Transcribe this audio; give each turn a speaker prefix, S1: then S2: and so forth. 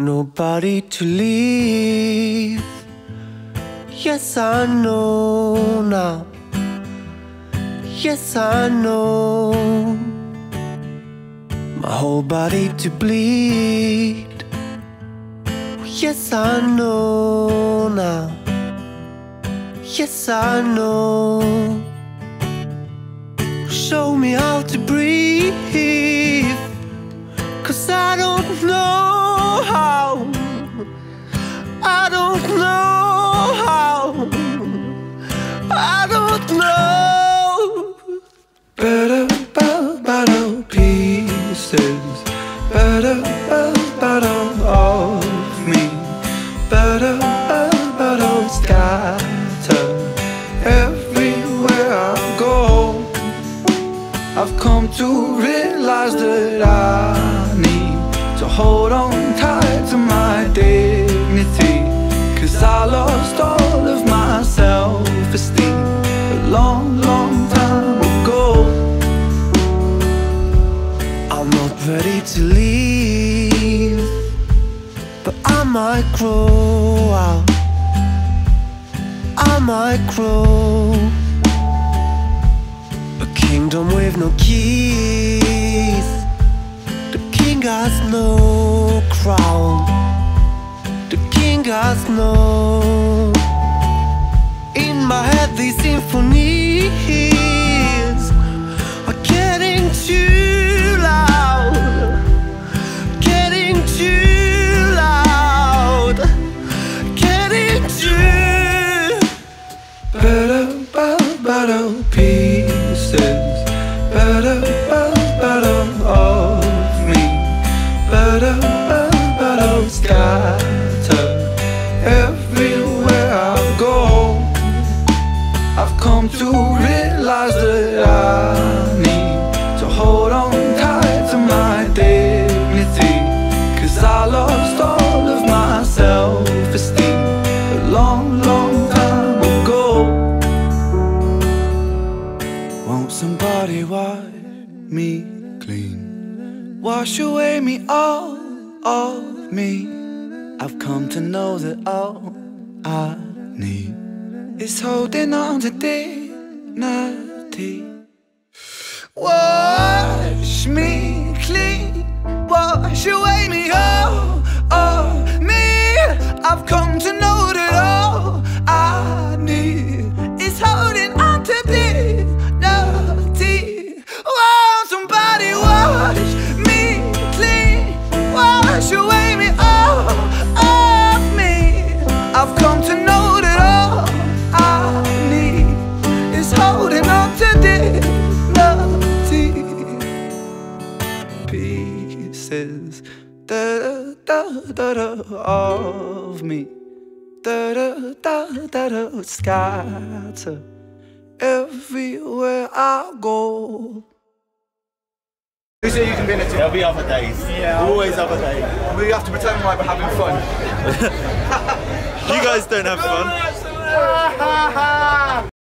S1: Nobody to leave. Yes, I know now. Yes, I know. My whole body to bleed. Yes, I know now. Yes, I know. Show me how to breathe. Cause I don't know how. I don't know how. I don't know. Better, better pieces. Better, better of me. Better, better scatter everywhere I go. I've come to realize that I need to hold on lost all of my self esteem a long, long time ago. I'm not ready to leave, but I might grow out. I might grow. A kingdom with no keys. The king has no crown. The king has no. My head, these symphonies are getting too loud. Getting too loud. Getting too. Better, pieces. Better, better, of me. Better, better, scatter realize that I need to hold on tight to my dignity. Cause I lost all of my self esteem a long, long time ago. Won't somebody wipe me clean? Wash away me all of me. I've come to know that all I need is holding on to dignity. Wash me clean, wash away me all of me. I've come to know Pieces da da da da da of me. Da da da da da scatter everywhere I go.
S2: Who said you can be in a team?
S3: There'll be other days.
S2: Yeah.
S3: Always other days.
S2: We have to pretend like we're having fun.
S3: You guys don't have fun.